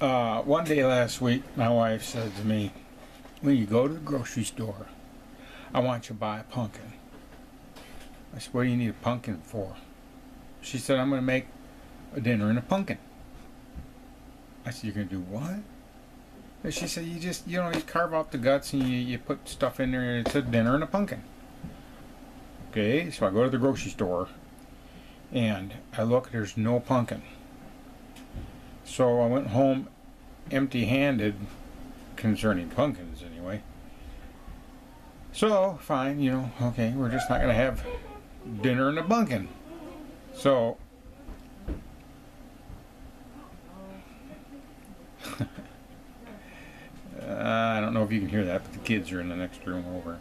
Uh, one day last week, my wife said to me, when you go to the grocery store, I want you to buy a pumpkin. I said, what do you need a pumpkin for? She said, I'm going to make a dinner in a pumpkin. I said, you're going to do what? And she said, you just, you know, you carve out the guts and you, you put stuff in there and it's a dinner in a pumpkin. Okay, so I go to the grocery store and I look, there's no pumpkin. So I went home empty handed concerning pumpkins anyway. So, fine, you know, okay, we're just not going to have dinner in a pumpkin. So, uh, I don't know if you can hear that, but the kids are in the next room over.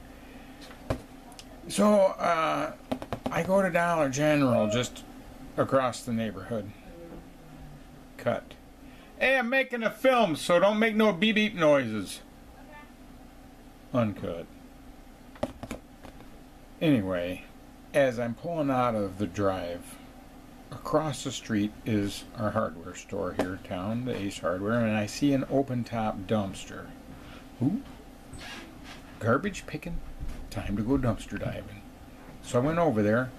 So, uh, I go to Dollar General just across the neighborhood. Cut. Hey, I'm making a film, so don't make no beep beep noises. Uncut. Anyway, as I'm pulling out of the drive, across the street is our hardware store here in town, the Ace Hardware, and I see an open top dumpster. Ooh, garbage picking, time to go dumpster diving. So I went over there,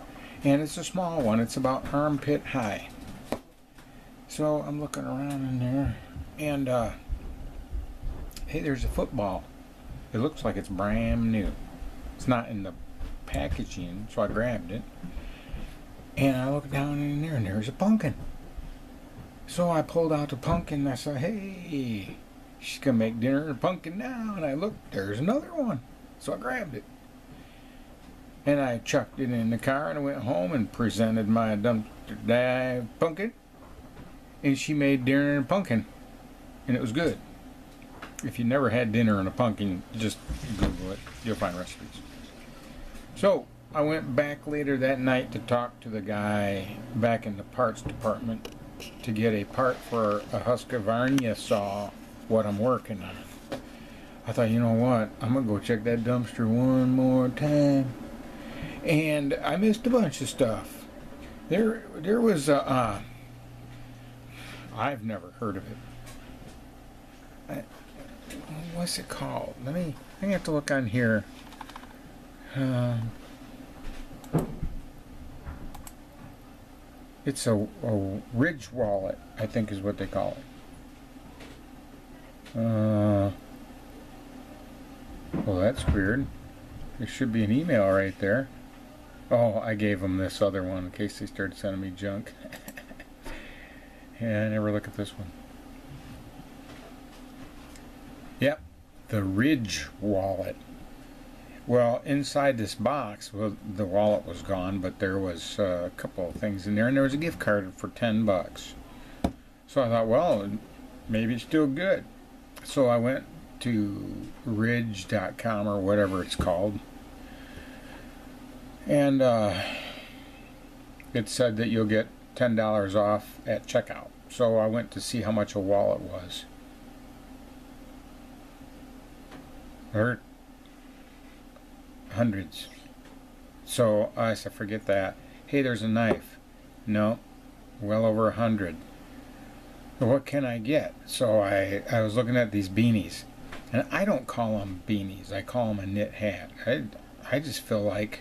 and it's a small one, it's about armpit high. So I'm looking around in there, and uh, hey, there's a football. It looks like it's brand new. It's not in the packaging, so I grabbed it. And I looked down in there, and there's a pumpkin. So I pulled out the pumpkin, and I said, hey, she's going to make dinner in a pumpkin now. And I looked, there's another one. So I grabbed it. And I chucked it in the car, and I went home and presented my dumpster dive pumpkin and she made dinner and pumpkin, and it was good. If you never had dinner and a pumpkin, just Google it. You'll find recipes. So I went back later that night to talk to the guy back in the parts department to get a part for a Husqvarna saw. What I'm working on. I thought, you know what? I'm gonna go check that dumpster one more time. And I missed a bunch of stuff. There, there was a. Uh, I've never heard of it. What's it called? Let me. I have to look on here. Uh, it's a, a ridge wallet, I think is what they call it. Uh, well, that's weird. There should be an email right there. Oh, I gave them this other one in case they started sending me junk. Yeah, I never look at this one. Yep, the Ridge wallet. Well, inside this box, well, the wallet was gone, but there was uh, a couple of things in there, and there was a gift card for 10 bucks. So I thought, well, maybe it's still good. So I went to ridge.com or whatever it's called. And uh, it said that you'll get $10 off at checkout. So I went to see how much a wallet was. Hundreds. So I said, forget that. Hey, there's a knife. No, well over a hundred. What can I get? So I, I was looking at these beanies. And I don't call them beanies. I call them a knit hat. I, I just feel like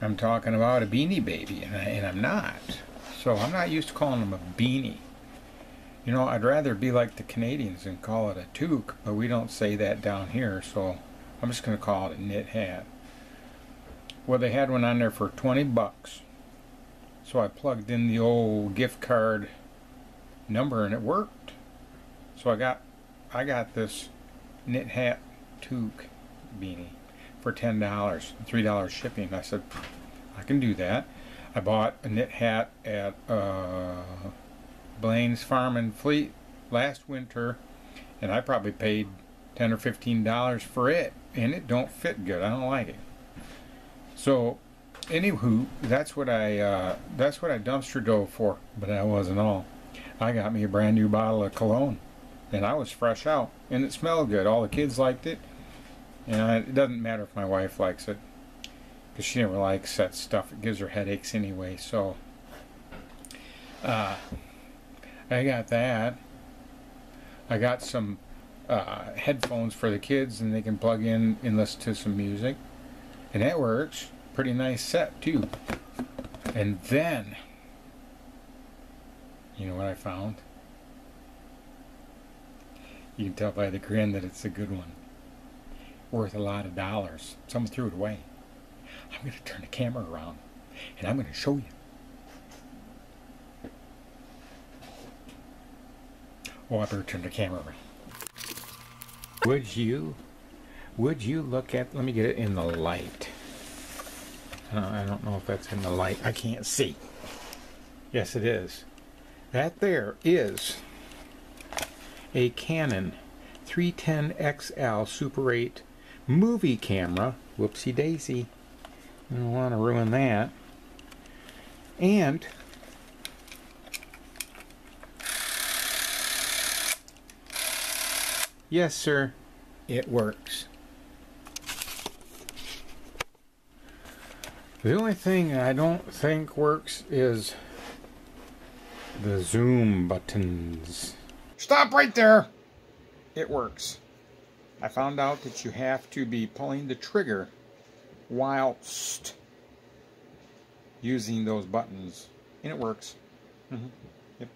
I'm talking about a beanie baby, and, I, I'm not. So I'm not used to calling them a beanie. You know, I'd rather be like the Canadians and call it a toque, but we don't say that down here, so I'm just going to call it a knit hat. Well, they had one on there for 20 bucks. So I plugged in the old gift card number and it worked. So I got I got this knit hat toque beanie for ten dollars, three dollars shipping. I said, I can do that. I bought a knit hat at uh, Blaine's Farm and Fleet last winter, and I probably paid ten or fifteen dollars for it, and it don't fit good. I don't like it. So, anywho, that's what I uh, that's what I dumpster dove for. But that wasn't all. I got me a brand new bottle of cologne, and I was fresh out, and it smelled good. All the kids liked it. And it doesn't matter if my wife likes it because she never likes that stuff. It gives her headaches anyway. So uh, I got that, I got some uh, headphones for the kids and they can plug in and listen to some music. And that works. Pretty nice set too. And then, you know what I found? You can tell by the grin that it's a good one. Worth a lot of dollars. Someone threw it away. I'm going to turn the camera around and I'm going to show you. Oh, I better turn the camera around. Would you, would you look at, let me get it in the light. Uh, I don't know if that's in the light. I can't see. Yes, it is. That there is a Canon 310XL Super 8 movie camera. Whoopsie daisy. I don't want to ruin that. And yes, sir, it works. The only thing I don't think works is the zoom buttons. Stop right there! It works. I found out that you have to be pulling the trigger whilst using those buttons. And it works. Mm -hmm. Yep.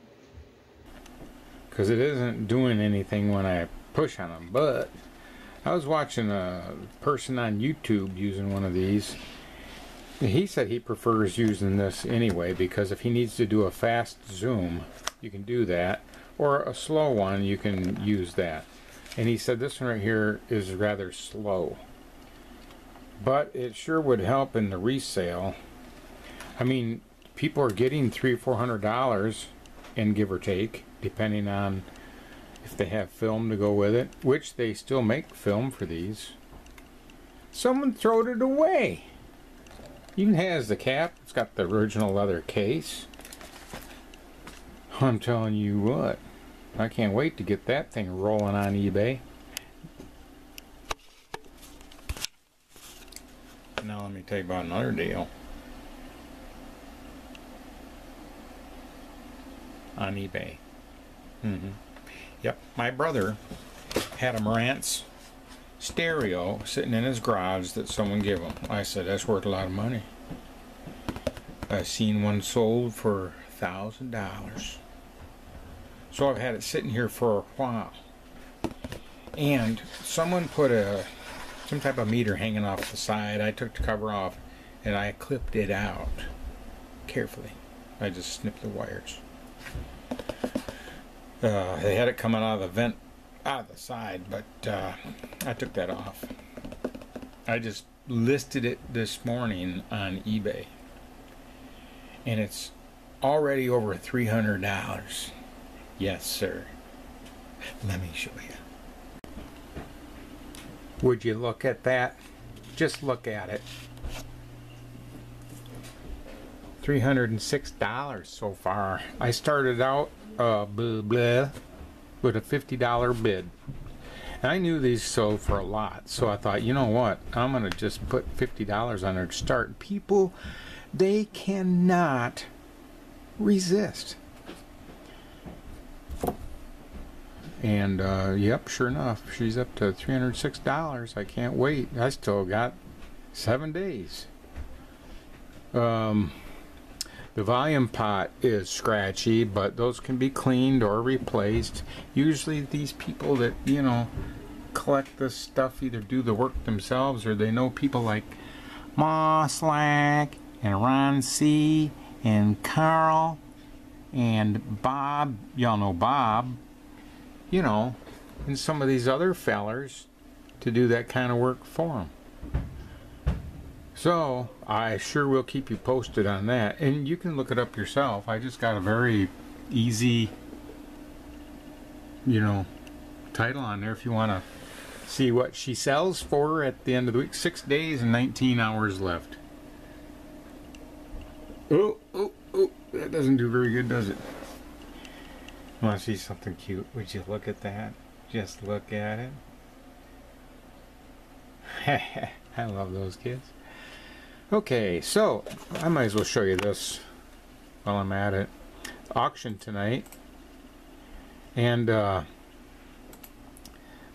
Because it isn't doing anything when I push on them. But I was watching a person on YouTube using one of these he said he prefers using this anyway because if he needs to do a fast zoom, you can do that. Or a slow one, you can use that. And he said this one right here is rather slow. But it sure would help in the resale. I mean, people are getting three, four hundred dollars and give or take, depending on if they have film to go with it, which they still make film for these. Someone throwed it away. Even has the cap. It's got the original leather case. I'm telling you what. I can't wait to get that thing rolling on eBay. Now let me tell you about another deal. On eBay. Mm -hmm. Yep, my brother had a Marantz stereo sitting in his garage that someone gave him. I said, that's worth a lot of money. I've seen one sold for a thousand dollars. So I've had it sitting here for a while. And someone put a some type of meter hanging off the side. I took the cover off and I clipped it out carefully. I just snipped the wires. Uh, they had it coming out of the vent out of the side, but uh, I took that off. I just listed it this morning on eBay, and it's already over $300. Yes, sir. Let me show you. Would you look at that? Just look at it. $306 so far. I started out uh, blah, blah, with a $50 bid. And I knew these sold for a lot, so I thought, you know what? I'm going to just put $50 on there to start. People, they cannot resist. And, uh, yep, sure enough, she's up to $306. I can't wait. I still got seven days. Um, the volume pot is scratchy, but those can be cleaned or replaced. Usually these people that, you know, collect this stuff either do the work themselves or they know people like Moslack and Ron C. and Carl and Bob. Y'all know Bob. You know, and some of these other fellers to do that kind of work for them. So I sure will keep you posted on that. And you can look it up yourself. I just got a very easy, you know, title on there if you want to see what she sells for at the end of the week. Six days and 19 hours left. Oh, oh, oh, that doesn't do very good, does it? Want to see something cute? Would you look at that? Just look at it. I love those kids. Okay, so I might as well show you this while I'm at it. Auction tonight. And uh,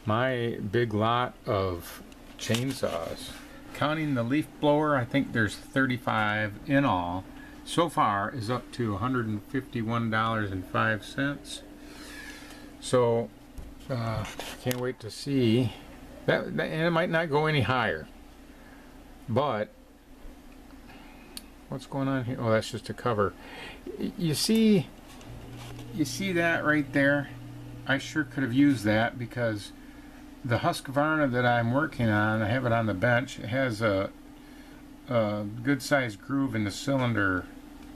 my big lot of chainsaws. Counting the leaf blower, I think there's 35 in all. So far is up to $151.05. So, uh, can't wait to see. That, that, and it might not go any higher. But, what's going on here? Oh, that's just a cover. You see, you see that right there? I sure could have used that because the Husqvarna that I'm working on, I have it on the bench, it has a, a good sized groove in the cylinder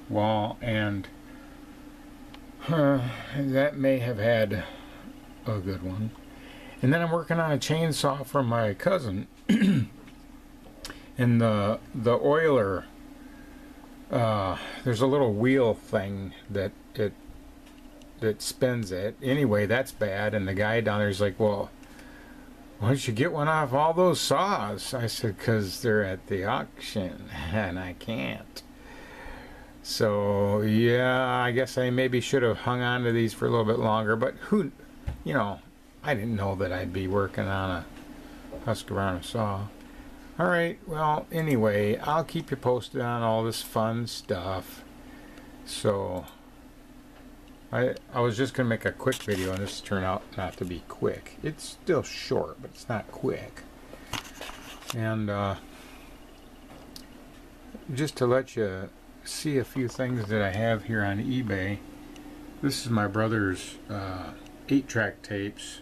wall and uh, that may have had a good one. And then I'm working on a chainsaw from my cousin and the the oiler uh, there's a little wheel thing that it that spins it. Anyway, that's bad. And the guy down there's like, well, why don't you get one off all those saws? I said, because they're at the auction and I can't. So, yeah, I guess I maybe should have hung on to these for a little bit longer. But who, you know, I didn't know that I'd be working on a Husqvarna saw. All right, well, anyway, I'll keep you posted on all this fun stuff. So, I I was just gonna make a quick video, and this turned out not to be quick. It's still short, but it's not quick. And uh, just to let you see a few things that I have here on eBay. This is my brother's uh, eight-track tapes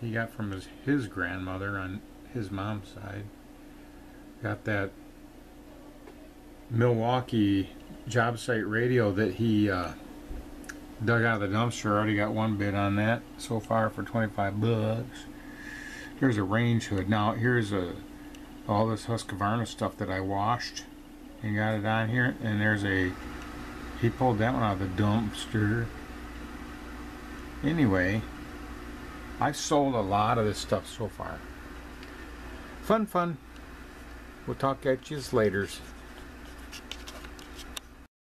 he got from his his grandmother on his mom's side. Got that Milwaukee job site radio that he uh, dug out of the dumpster. Already got one bid on that so far for 25 bucks. Here's a range hood. Now here's a all this Husqvarna stuff that I washed and got it on here. And there's a he pulled that one out of the dumpster. Anyway, I've sold a lot of this stuff so far. Fun, fun. We'll talk at you later.